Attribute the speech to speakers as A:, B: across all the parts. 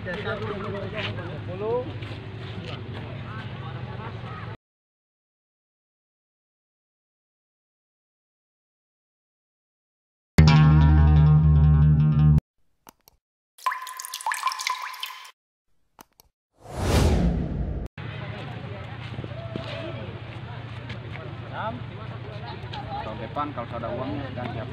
A: Tahun depan kalau ada uangnya ganti HP.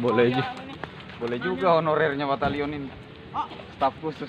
A: Boleh juga. Boleh juga honorernya batalion ini. Staf khusus.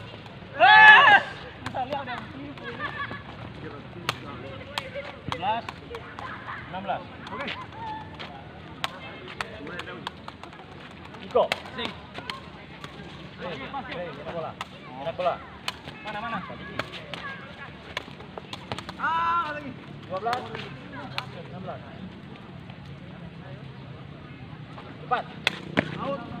A: 16, 16 oke. Iko si kita bola kita bola mana mana ah lagi 12 16
B: cepat out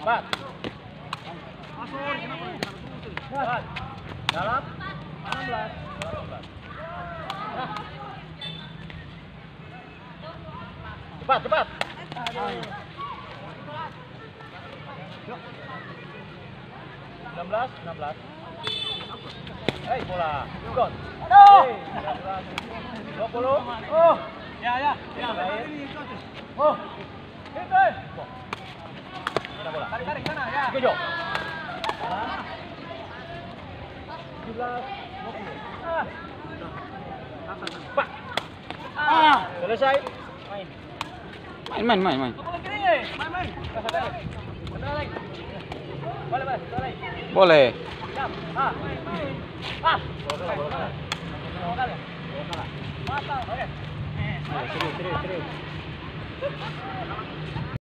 B: Cepat. Cepat. Dalam. 16. 18. Cepat, cepat. Enam belas, enam belas. Hei, bola. Aduh. Dua puluh. Oh. Ya, ya. Ya. Oh. Hit, Ah, selesai. Main.
A: Main, main, main, main.
B: Main, main. Boleh,
A: boleh.
B: Boleh. Ah, ah. Oke. Terus, terus, terus.